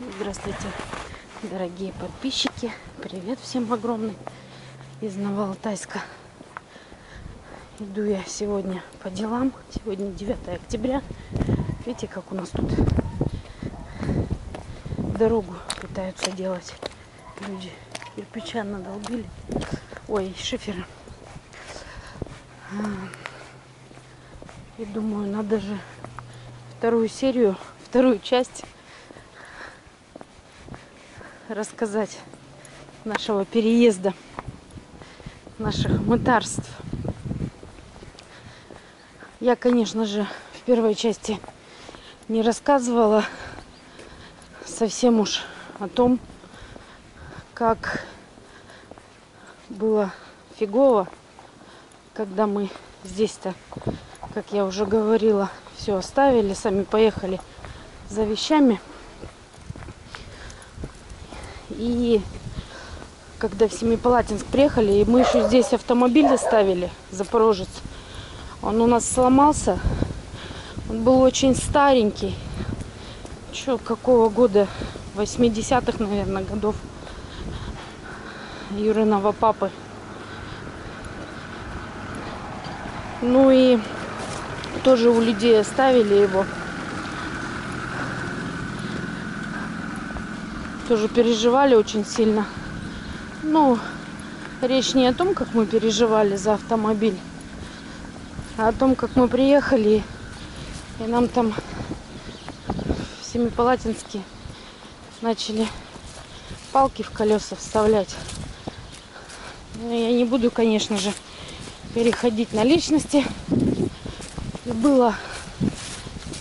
Здравствуйте, дорогие подписчики. Привет всем огромный из Новоалтайска. Иду я сегодня по делам. Сегодня 9 октября. Видите, как у нас тут дорогу пытаются делать люди. Кирпича надолбили. Ой, шиферы. И думаю, надо же вторую серию, вторую часть рассказать нашего переезда, наших мытарств. Я, конечно же, в первой части не рассказывала совсем уж о том, как было фигово, когда мы здесь-то, как я уже говорила, все оставили, сами поехали за вещами. И когда в Семипалатинск приехали, и мы еще здесь автомобиль оставили, Запорожец, он у нас сломался. Он был очень старенький. Че, какого года? 80-х, наверное, годов. Юриного папы. Ну и тоже у людей оставили его. Тоже переживали очень сильно. Ну, речь не о том, как мы переживали за автомобиль, а о том, как мы приехали, и нам там в Семипалатинске начали палки в колеса вставлять. Но я не буду, конечно же, переходить на личности. И было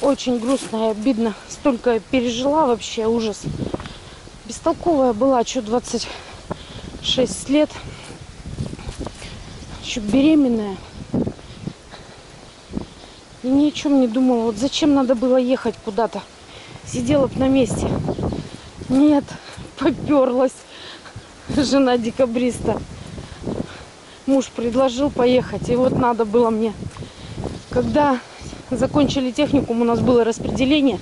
очень грустно и обидно. Столько пережила вообще, ужас. Бестолковая была, что 26 лет. Еще беременная. И ни о чем не думала. Вот зачем надо было ехать куда-то? Сидела бы на месте. Нет, поперлась жена декабриста муж предложил поехать. И вот надо было мне. Когда закончили техникум, у нас было распределение.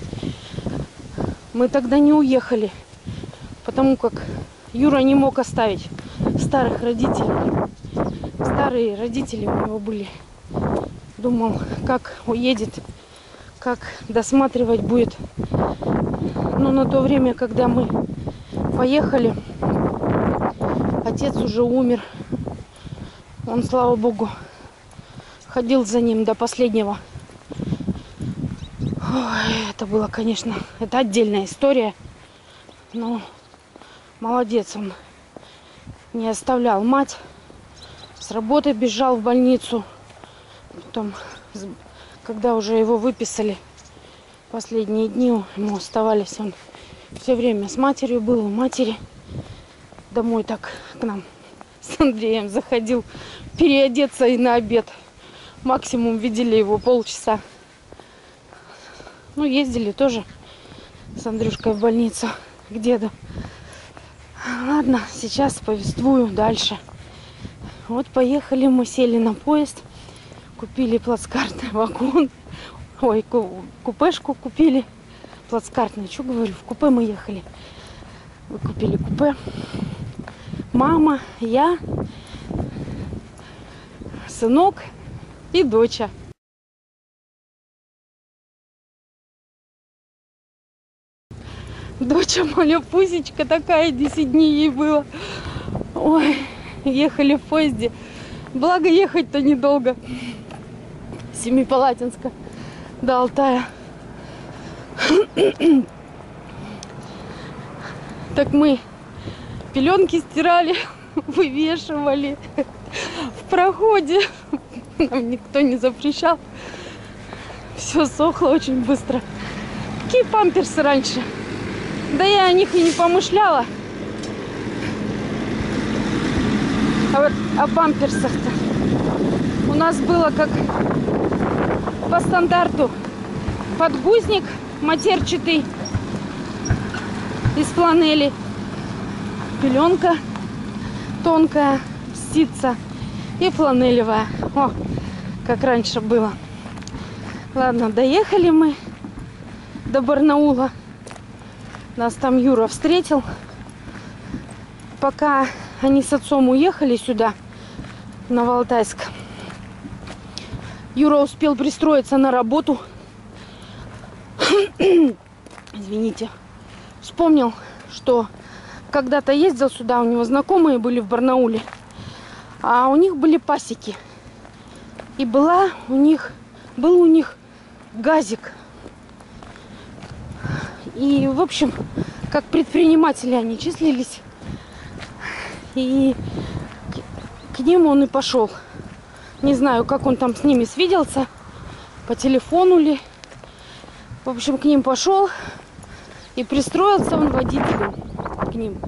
Мы тогда не уехали, потому как Юра не мог оставить старых родителей. Старые родители у него были. Думал, как уедет, как досматривать будет. Но на то время, когда мы поехали, отец уже умер. Он, слава богу, ходил за ним до последнего. Ой, это было, конечно, это отдельная история. Но молодец он. Не оставлял мать. С работы бежал в больницу. Потом, когда уже его выписали, последние дни ему оставались, он все время с матерью был, у матери домой так к нам с Андреем заходил переодеться и на обед. Максимум видели его полчаса. Ну, ездили тоже с Андрюшкой в больницу к деду. Ладно, сейчас повествую дальше. Вот поехали, мы сели на поезд, купили плацкартный вагон. Ой, купешку купили. Плацкартный, что говорю, в купе мы ехали. Вы купили купе мама, я, сынок и доча. Доча моя пусечка такая, 10 дней ей было. Ой, ехали в поезде. Благо ехать-то недолго. Семипалатинска до Алтая. Так мы пеленки стирали, вывешивали в проходе. Нам никто не запрещал. Все сохло очень быстро. Какие памперсы раньше? Да я о них и не помышляла. А вот о памперсах-то. У нас было как по стандарту подгузник матерчатый из фланели пеленка тонкая, птица и фланелевая. О, как раньше было. Ладно, доехали мы до Барнаула. Нас там Юра встретил. Пока они с отцом уехали сюда, на Валтайск, Юра успел пристроиться на работу. Извините. Вспомнил, что когда-то ездил сюда, у него знакомые были в Барнауле. А у них были пасеки. И была у них, был у них газик. И, в общем, как предприниматели они числились. И к, ним он и пошел. Не знаю, как он там с ними свиделся, по телефону ли. В общем, к ним пошел и пристроился он водителем к ним.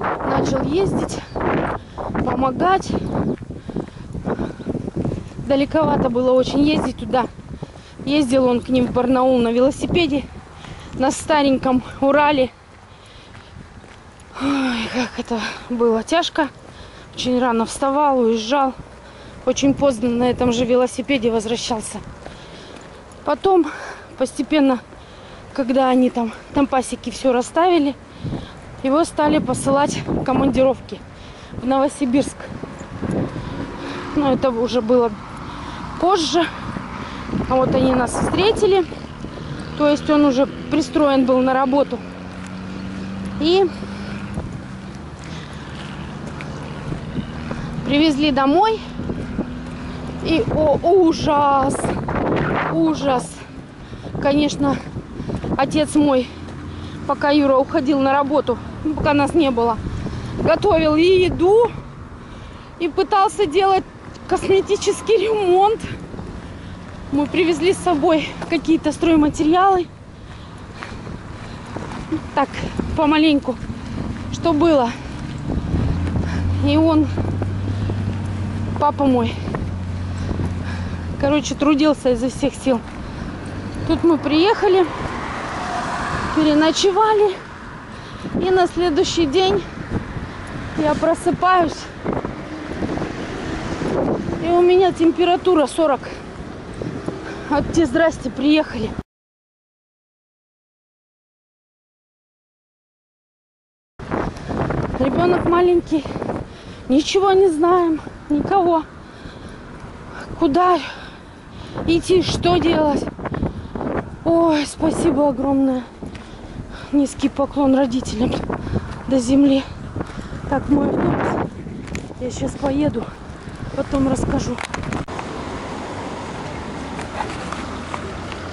Начал ездить, помогать. Далековато было очень ездить туда. Ездил он к ним в Барнаул на велосипеде, на стареньком Урале. Ой, как это было тяжко. Очень рано вставал, уезжал. Очень поздно на этом же велосипеде возвращался. Потом постепенно, когда они там, там пасеки все расставили, его стали посылать в командировки в Новосибирск. Но это уже было позже. А вот они нас встретили. То есть он уже пристроен был на работу. И Привезли домой. И, о, ужас! Ужас! Конечно, отец мой, пока Юра уходил на работу, ну, пока нас не было, готовил и еду, и пытался делать косметический ремонт. Мы привезли с собой какие-то стройматериалы. Так, помаленьку, что было. И он папа мой, короче, трудился изо всех сил. Тут мы приехали, переночевали. И на следующий день я просыпаюсь. И у меня температура 40. Вот те здрасте, приехали. Ребенок маленький. Ничего не знаем никого. Куда идти, что делать? Ой, спасибо огромное. Низкий поклон родителям до земли. Так, мой автобус. Я сейчас поеду, потом расскажу.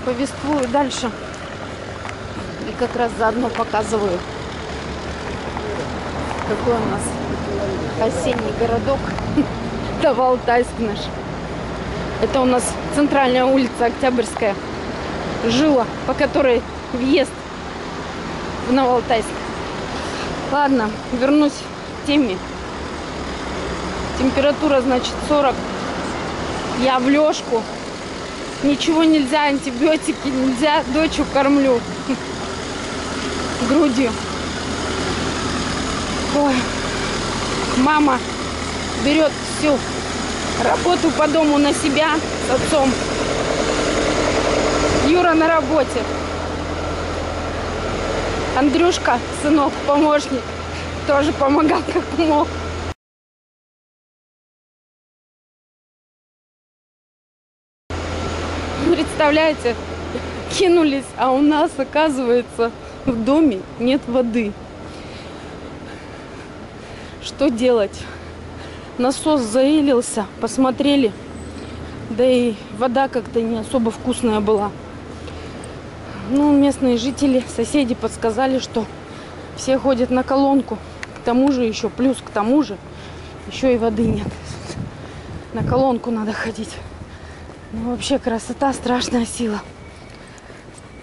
Повествую дальше. И как раз заодно показываю, какой у нас осенний городок. Это Валтайск наш. Это у нас центральная улица Октябрьская. Жила, по которой въезд в Новоалтайск. Ладно, вернусь к теме. Температура, значит, 40. Я в лёжку. Ничего нельзя, антибиотики нельзя. Дочь кормлю грудью. Ой. Мама берет всю работу по дому на себя с отцом. Юра на работе. Андрюшка, сынок, помощник, тоже помогал как мог. Представляете, кинулись, а у нас, оказывается, в доме нет воды. Что делать? насос заилился, посмотрели. Да и вода как-то не особо вкусная была. Ну, местные жители, соседи подсказали, что все ходят на колонку. К тому же еще, плюс к тому же, еще и воды нет. На колонку надо ходить. Ну, вообще красота, страшная сила.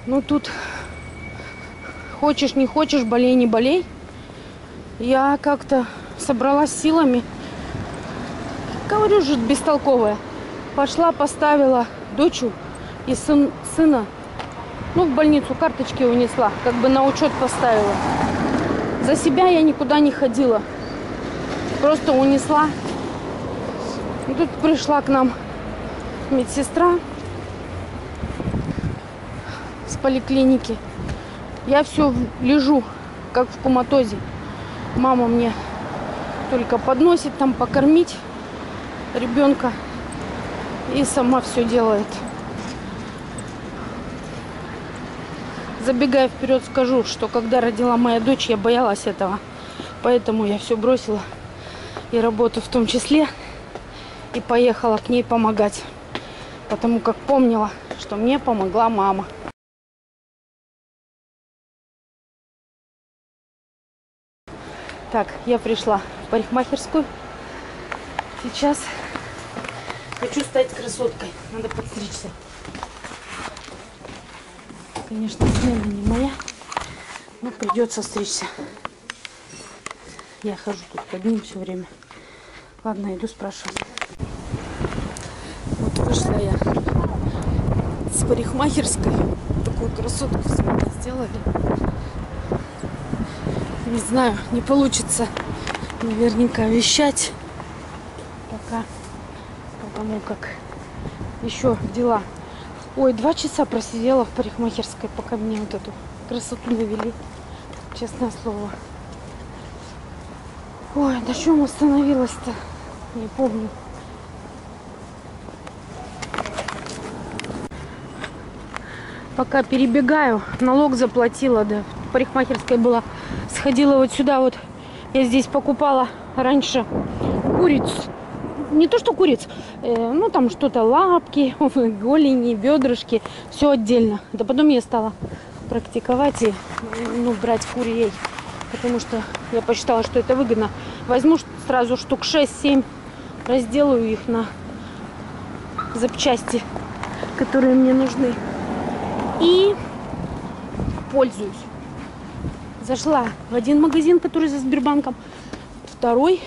Ну, тут хочешь, не хочешь, болей, не болей. Я как-то собралась силами Говорю же, бестолковая. Пошла, поставила дочу и сын, сына, ну, в больницу карточки унесла, как бы на учет поставила. За себя я никуда не ходила. Просто унесла. И тут пришла к нам медсестра с поликлиники. Я все лежу, как в коматозе. Мама мне только подносит там покормить ребенка и сама все делает. Забегая вперед, скажу, что когда родила моя дочь, я боялась этого. Поэтому я все бросила и работу в том числе. И поехала к ней помогать. Потому как помнила, что мне помогла мама. Так, я пришла в парикмахерскую. Сейчас хочу стать красоткой. Надо подстричься. Конечно, смена не моя, но придется стричься. Я хожу тут под ним все время. Ладно, иду спрашивать. Вышла я с парикмахерской. Такую красотку сегодня сделали. Не знаю, не получится наверняка вещать пока, потому как еще дела Ой, два часа просидела в парикмахерской, пока мне вот эту красоту навели. Честное слово. Ой, на чем остановилась-то? Не помню. Пока перебегаю, налог заплатила, да. В парикмахерской была. Сходила вот сюда вот. Я здесь покупала раньше курицу не то что куриц, э, ну там что-то лапки, голени, бедрышки, все отдельно. Да потом я стала практиковать и ну, брать курей, потому что я посчитала, что это выгодно. Возьму сразу штук 6-7, разделаю их на запчасти, которые мне нужны. И пользуюсь. Зашла в один магазин, который за Сбербанком, второй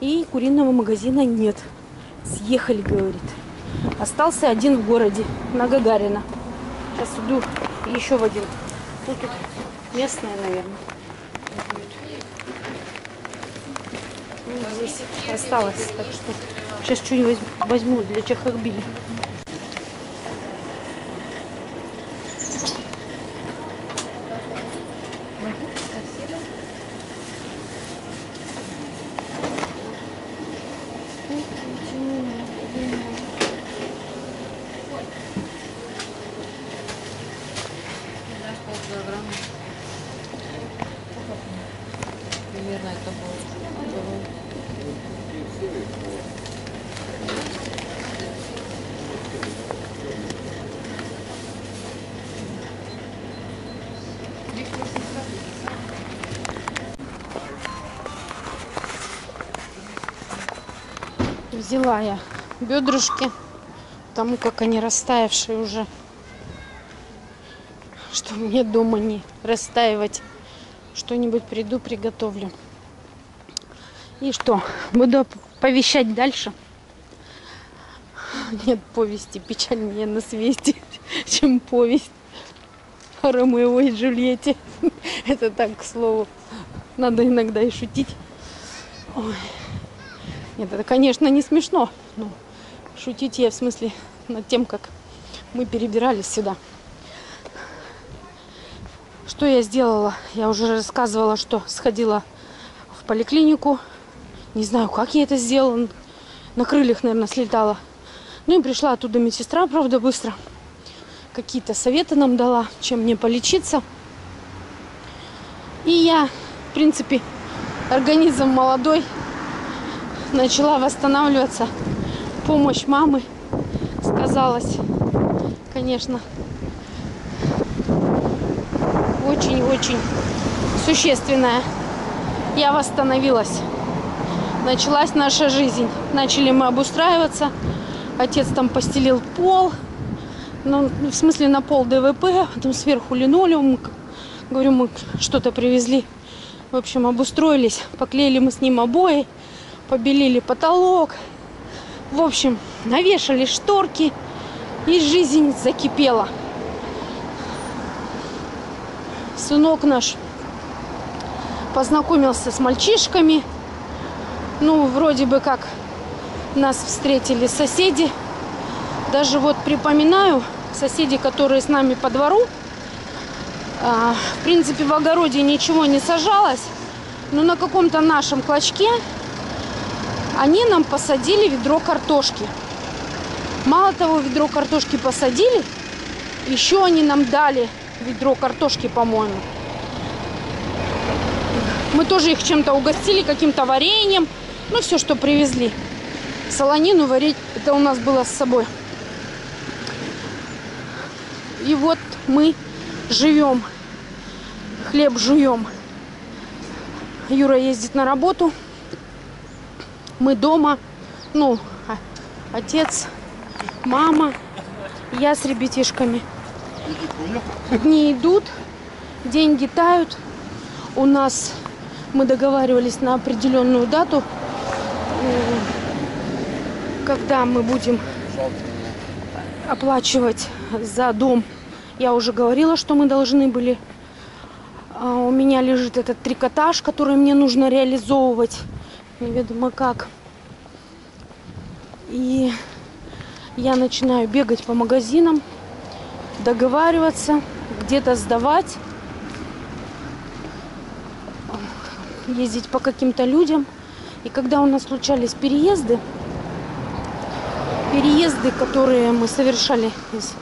и куриного магазина нет. Съехали, говорит. Остался один в городе, на Гагарина. Сейчас иду еще в один. Ну, тут местная, наверное. Ну, здесь осталось, так что сейчас что-нибудь возьму для Чехахбили. Взяла я бедрышки, потому как они растаявшие уже. Что мне дома не растаивать. Что-нибудь приду, приготовлю. И что, буду повещать дальше. Нет повести печальнее на свете, чем повесть о Ромео и Джульетте. Это так, к слову. Надо иногда и шутить. Ой. Нет, это, конечно, не смешно. Но шутить я в смысле над тем, как мы перебирались сюда. Что я сделала? Я уже рассказывала, что сходила в поликлинику. Не знаю, как я это сделала. На крыльях, наверное, слетала. Ну и пришла оттуда медсестра, правда, быстро. Какие-то советы нам дала, чем мне полечиться. И я, в принципе, организм молодой, начала восстанавливаться. Помощь мамы сказалась, конечно, очень-очень существенная. Я восстановилась. Началась наша жизнь. Начали мы обустраиваться. Отец там постелил пол. Ну, в смысле на пол ДВП, потом сверху линолеум. Говорю, мы что-то привезли. В общем, обустроились. Поклеили мы с ним обои побелили потолок. В общем, навешали шторки, и жизнь закипела. Сынок наш познакомился с мальчишками. Ну, вроде бы как нас встретили соседи. Даже вот припоминаю, соседи, которые с нами по двору, А, в принципе, в огороде ничего не сажалось, но на каком-то нашем клочке они нам посадили ведро картошки. Мало того, ведро картошки посадили, еще они нам дали ведро картошки, по-моему. Мы тоже их чем-то угостили, каким-то вареньем. Ну, все, что привезли. Солонину варить, это у нас было с собой. И вот мы живем, хлеб жуем. Юра ездит на работу. Мы дома. Ну, а- отец, мама, я с ребятишками. Дни идут, деньги тают. У нас мы договаривались на определенную дату, когда мы будем оплачивать за дом. Я уже говорила, что мы должны были. А У меня лежит этот трикотаж, который мне нужно реализовывать. Неведомо как. И я начинаю бегать по магазинам, договариваться, где-то сдавать, ездить по каким-то людям. И когда у нас случались переезды, переезды, которые мы совершали из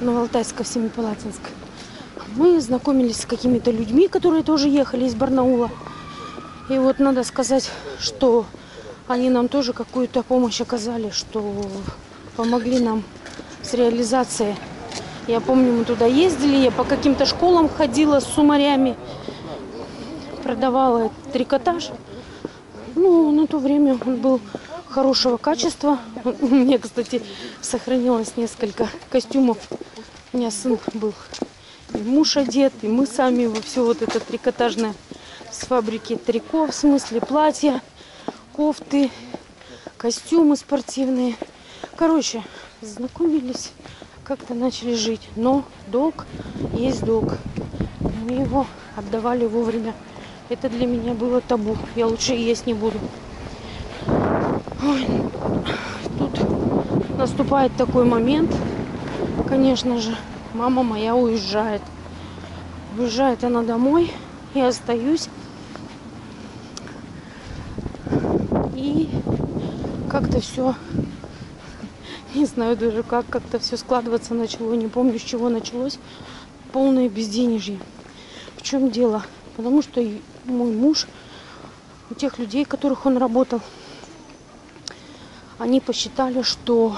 Новоалтайска в Семипалатинск, мы знакомились с какими-то людьми, которые тоже ехали из Барнаула. И вот надо сказать, что они нам тоже какую-то помощь оказали, что помогли нам с реализацией. Я помню, мы туда ездили, я по каким-то школам ходила с сумарями, продавала трикотаж. Ну, на то время он был хорошего качества. У меня, кстати, сохранилось несколько костюмов. У меня сын был и муж одет, и мы сами во все вот это трикотажное с фабрики трико, в смысле платья, кофты, костюмы спортивные. Короче, знакомились, как-то начали жить. Но долг есть долг. Мы его отдавали вовремя. Это для меня было табу. Я лучше есть не буду. Ой, тут наступает такой момент, конечно же, мама моя уезжает. Уезжает она домой, я остаюсь. И как-то все, не знаю даже как, как-то все складываться начало, не помню с чего началось. Полное безденежье. В чем дело? Потому что мой муж, у тех людей, которых он работал, они посчитали, что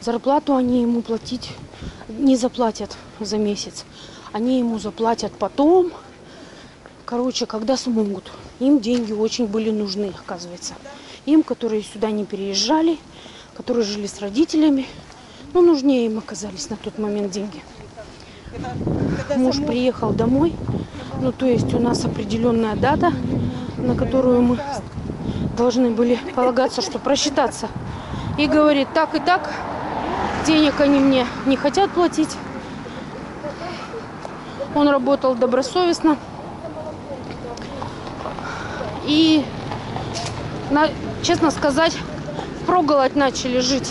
зарплату они ему платить не заплатят за месяц. Они ему заплатят потом. Короче, когда смогут. Им деньги очень были нужны, оказывается. Им, которые сюда не переезжали, которые жили с родителями, ну, нужнее им оказались на тот момент деньги. Муж приехал домой, ну, то есть у нас определенная дата, на которую мы должны были полагаться, что просчитаться. И говорит, так и так, денег они мне не хотят платить. Он работал добросовестно. И, на- честно сказать, проголодь начали жить.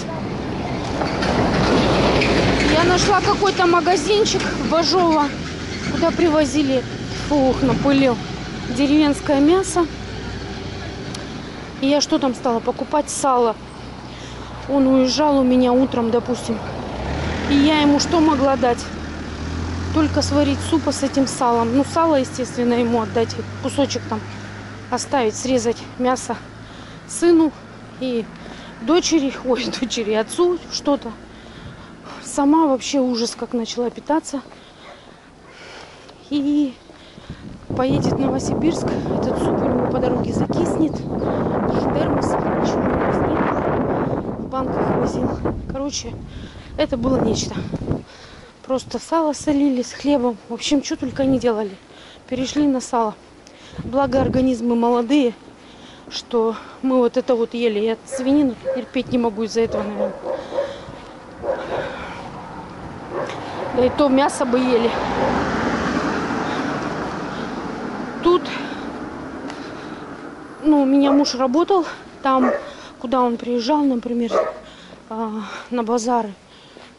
Я нашла какой-то магазинчик в Бажово, куда привозили, фух, напылил, деревенское мясо. И я что там стала покупать? Сало. Он уезжал у меня утром, допустим. И я ему что могла дать? Только сварить супа с этим салом. Ну, сало, естественно, ему отдать. Кусочек там оставить, срезать мясо сыну и дочери, ой, дочери, отцу что-то. Сама вообще ужас, как начала питаться. И поедет в Новосибирск. Этот суп у него по дороге закиснет. Термос, ничего не. В банках возил. Короче, это было нечто. Просто сало солили с хлебом. В общем, что только они делали. Перешли на сало. Благо организмы молодые, что мы вот это вот ели. Я свинину терпеть не могу из-за этого, наверное. Да и то мясо бы ели. Тут, ну, у меня муж работал там, куда он приезжал, например, а, на базары.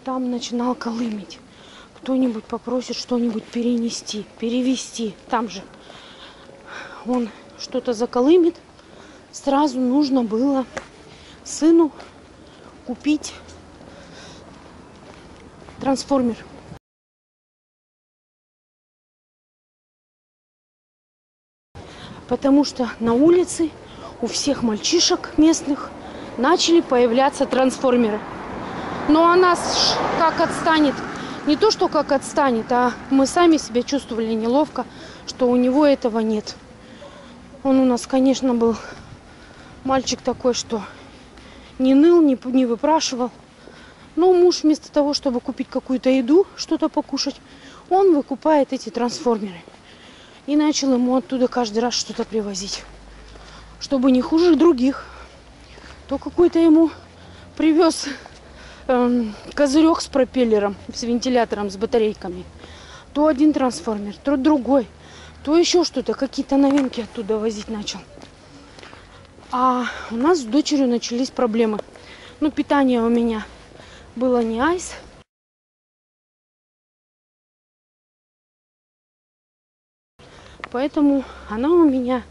Там начинал колымить. кто-нибудь попросит что-нибудь перенести, перевести. Там же он что-то заколымет. Сразу нужно было сыну купить трансформер. Потому что на улице у всех мальчишек местных начали появляться трансформеры. Но о нас как отстанет, не то что как отстанет, а мы сами себя чувствовали неловко, что у него этого нет. Он у нас, конечно, был мальчик такой, что не ныл, не, не выпрашивал. Но муж вместо того, чтобы купить какую-то еду, что-то покушать, он выкупает эти трансформеры. И начал ему оттуда каждый раз что-то привозить. Чтобы не хуже других. То какой-то ему привез эм, козырек с пропеллером, с вентилятором, с батарейками. То один трансформер, то другой. То еще что-то, какие-то новинки оттуда возить начал. А у нас с дочерью начались проблемы. Ну, питание у меня было не айс. Поэтому она у меня,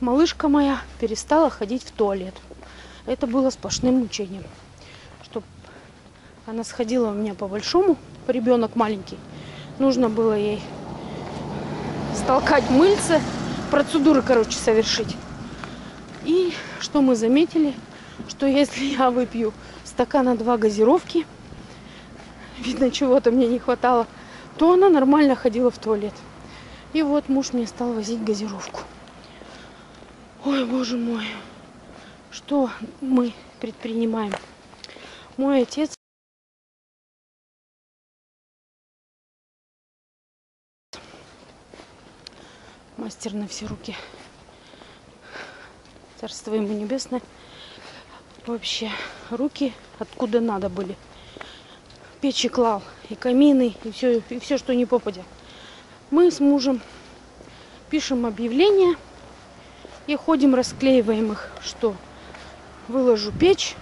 малышка моя, перестала ходить в туалет. Это было сплошным мучением. Чтобы она сходила у меня по-большому, ребенок маленький, нужно было ей столкать мыльце, процедуры, короче, совершить. И что мы заметили, что если я выпью стакана два газировки, видно, чего-то мне не хватало, то она нормально ходила в туалет. И вот муж мне стал возить газировку. Ой, боже мой, что мы предпринимаем? Мой отец мастер на все руки. Царство ему небесное. Вообще, руки откуда надо были. Печи клал, и камины, и все, и все, что не попадя. Мы с мужем пишем объявления и ходим, расклеиваем их, что выложу печь.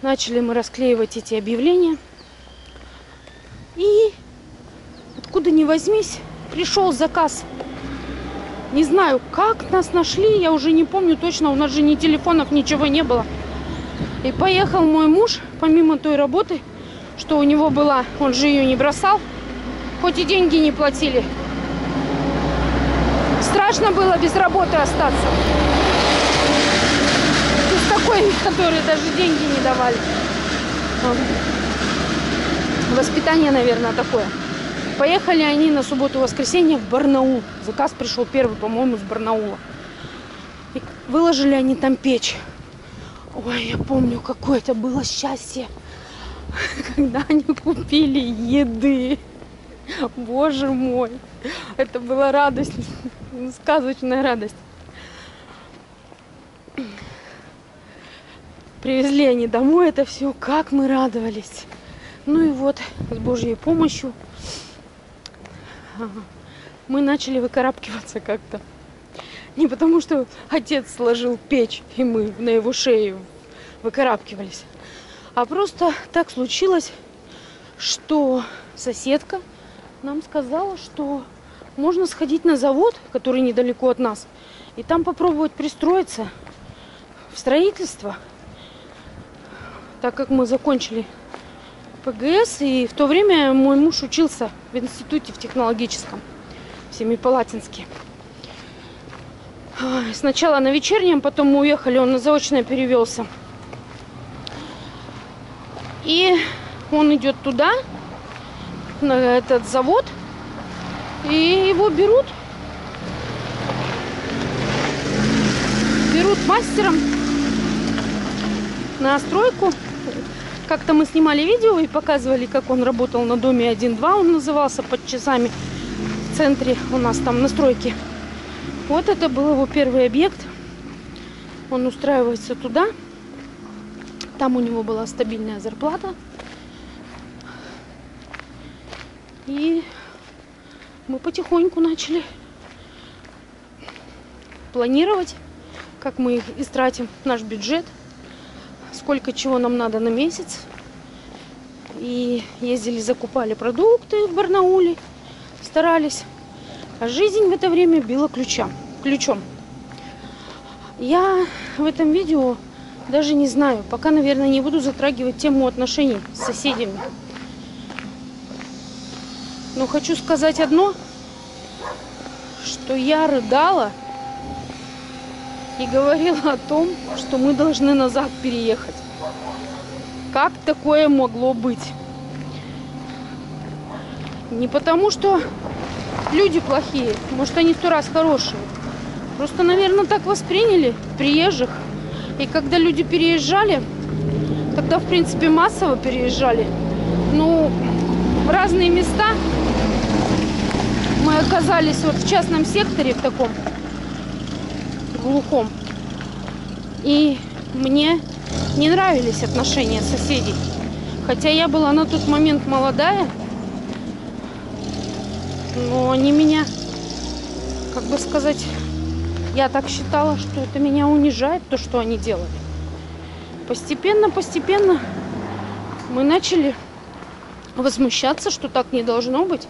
Начали мы расклеивать эти объявления. И откуда ни возьмись, пришел заказ. Не знаю, как нас нашли, я уже не помню точно, у нас же ни телефонов, ничего не было. И поехал мой муж, помимо той работы, что у него была, он же ее не бросал, хоть и деньги не платили. Страшно было без работы остаться. С такой, которые даже деньги не давали. Воспитание, наверное, такое. Поехали они на субботу-воскресенье в Барнаул. Заказ пришел первый, по-моему, с Барнаула. И выложили они там печь. Ой, я помню, какое это было счастье, когда они купили еды. Боже мой, это была радость, сказочная радость. Привезли они домой это все, как мы радовались. Ну и вот, с Божьей помощью мы начали выкарабкиваться как-то. Не потому, что отец сложил печь, и мы на его шее выкарабкивались. А просто так случилось, что соседка нам сказала, что можно сходить на завод, который недалеко от нас, и там попробовать пристроиться в строительство. Так как мы закончили ПГС, и в то время мой муж учился в институте в технологическом, в Семипалатинске. Сначала на вечернем, потом мы уехали, он на заочное перевелся. И он идет туда, на этот завод, и его берут. Берут мастером на стройку. Как-то мы снимали видео и показывали, как он работал на доме 1-2, он назывался под часами в центре у нас там на стройке. Вот это был его первый объект. Он устраивается туда. Там у него была стабильная зарплата. И мы потихоньку начали планировать, как мы их истратим, наш бюджет – сколько чего нам надо на месяц. И ездили, закупали продукты в Барнауле, старались. А жизнь в это время била ключом. ключом. Я в этом видео даже не знаю, пока, наверное, не буду затрагивать тему отношений с соседями. Но хочу сказать одно, что я рыдала и говорила о том, что мы должны назад переехать. Как такое могло быть? Не потому, что люди плохие, может, они сто раз хорошие. Просто, наверное, так восприняли приезжих. И когда люди переезжали, тогда, в принципе, массово переезжали. Ну, в разные места мы оказались вот в частном секторе, в таком глухом. И мне не нравились отношения соседей. Хотя я была на тот момент молодая, но они меня, как бы сказать, я так считала, что это меня унижает, то, что они делали. Постепенно, постепенно мы начали возмущаться, что так не должно быть.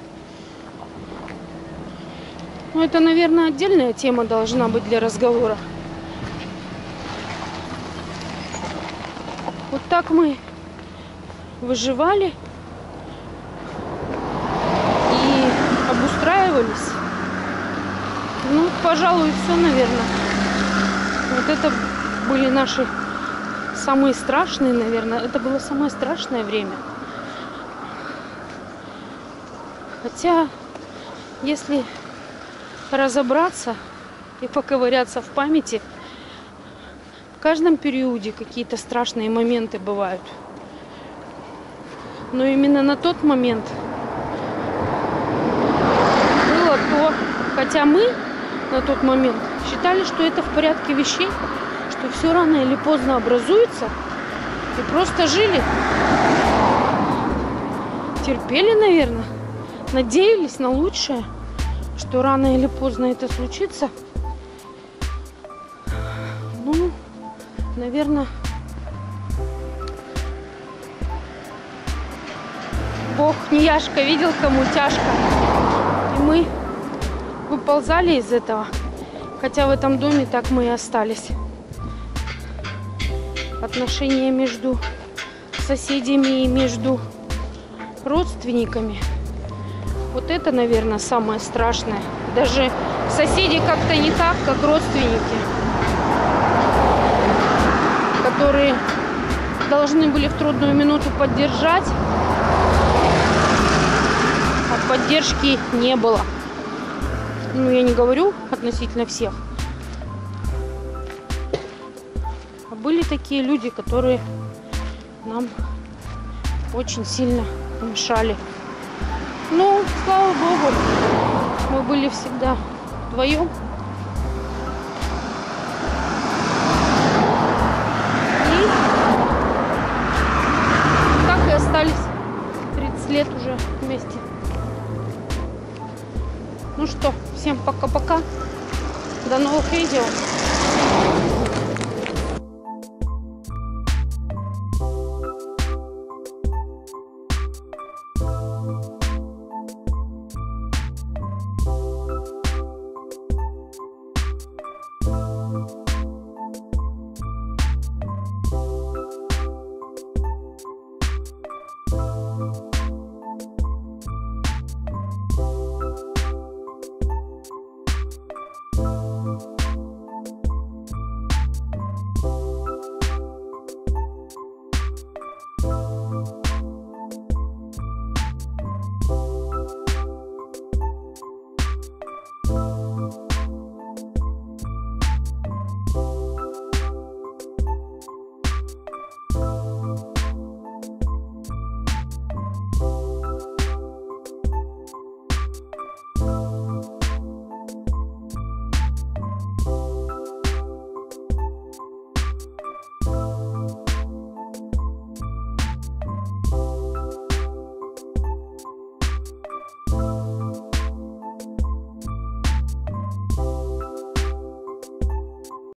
Но это, наверное, отдельная тема должна быть для разговора. Так мы выживали и обустраивались. Ну, пожалуй, все, наверное. Вот это были наши самые страшные, наверное. Это было самое страшное время. Хотя, если разобраться и поковыряться в памяти, в каждом периоде какие-то страшные моменты бывают. Но именно на тот момент было то, хотя мы на тот момент считали, что это в порядке вещей, что все рано или поздно образуется, и просто жили. Терпели, наверное, надеялись на лучшее что рано или поздно это случится. Наверное, Бог не яшка видел, кому тяжко. И мы выползали из этого. Хотя в этом доме так мы и остались. Отношения между соседями и между родственниками – вот это, наверное, самое страшное. Даже соседи как-то не так, как родственники, которые должны были в трудную минуту поддержать, а поддержки не было. Ну, я не говорю относительно всех. А были такие люди, которые нам очень сильно мешали. Ну, слава богу, мы были всегда вдвоем. Всем пока-пока. До новых видео.